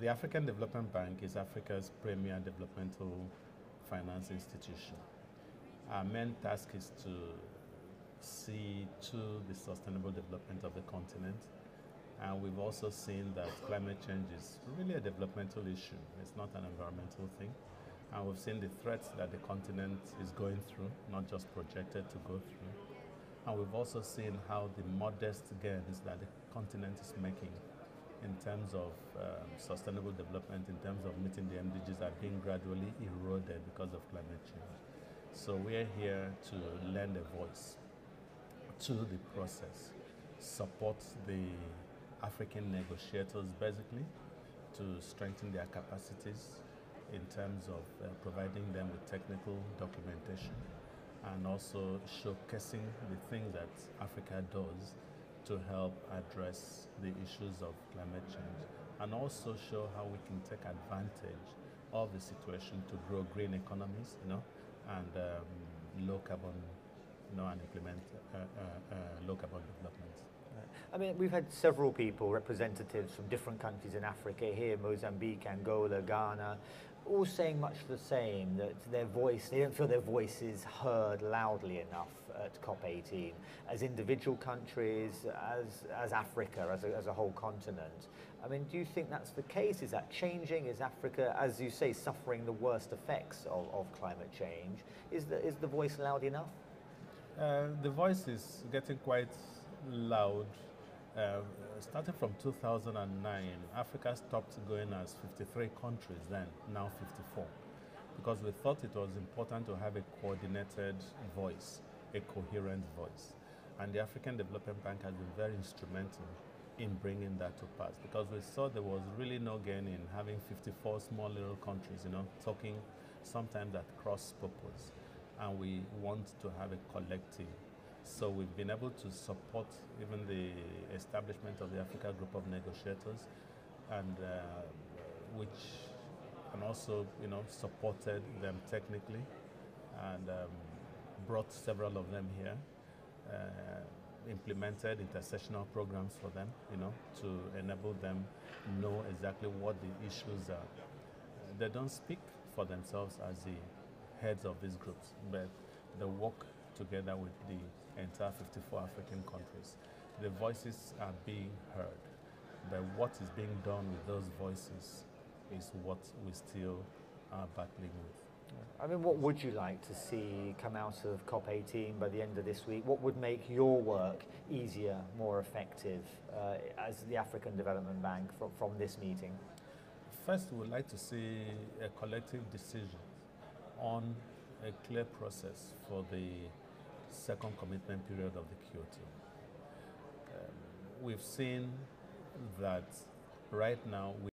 The African Development Bank is Africa's premier developmental finance institution. Our main task is to see to the sustainable development of the continent. And we've also seen that climate change is really a developmental issue. It's not an environmental thing. And we've seen the threats that the continent is going through, not just projected to go through. And we've also seen how the modest gains that the continent is making in terms of um, sustainable development, in terms of meeting the MDGs, are being gradually eroded because of climate change. So we're here to lend a voice to the process, support the African negotiators basically to strengthen their capacities in terms of uh, providing them with technical documentation and also showcasing the things that Africa does to help address the issues of climate change and also show how we can take advantage of the situation to grow green economies, you know, and um, low carbon, you know, and implement uh, uh, uh, low carbon development. I mean, we've had several people, representatives from different countries in Africa here, Mozambique, Angola, Ghana, all saying much the same, that their voice, they don't feel their voice is heard loudly enough at COP18, as individual countries, as, as Africa, as a, as a whole continent. I mean, do you think that's the case? Is that changing? Is Africa, as you say, suffering the worst effects of, of climate change? Is the, is the voice loud enough? Uh, the voice is getting quite loud. Uh, starting from 2009, Africa stopped going as 53 countries then, now 54, because we thought it was important to have a coordinated voice, a coherent voice. And the African Development Bank has been very instrumental in bringing that to pass because we saw there was really no gain in having 54 small little countries, you know, talking sometimes at cross purpose. And we want to have a collective so we've been able to support even the establishment of the Africa Group of Negotiators, and uh, which and also you know supported them technically, and um, brought several of them here. Uh, implemented intersessional programs for them, you know, to enable them know exactly what the issues are. They don't speak for themselves as the heads of these groups, but the work together with the entire 54 African countries. The voices are being heard, but what is being done with those voices is what we still are battling with. I mean, what would you like to see come out of COP18 by the end of this week? What would make your work easier, more effective uh, as the African Development Bank from, from this meeting? First, we would like to see a collective decision on a clear process for the second commitment period of the Kyoto. Um, we've seen that right now we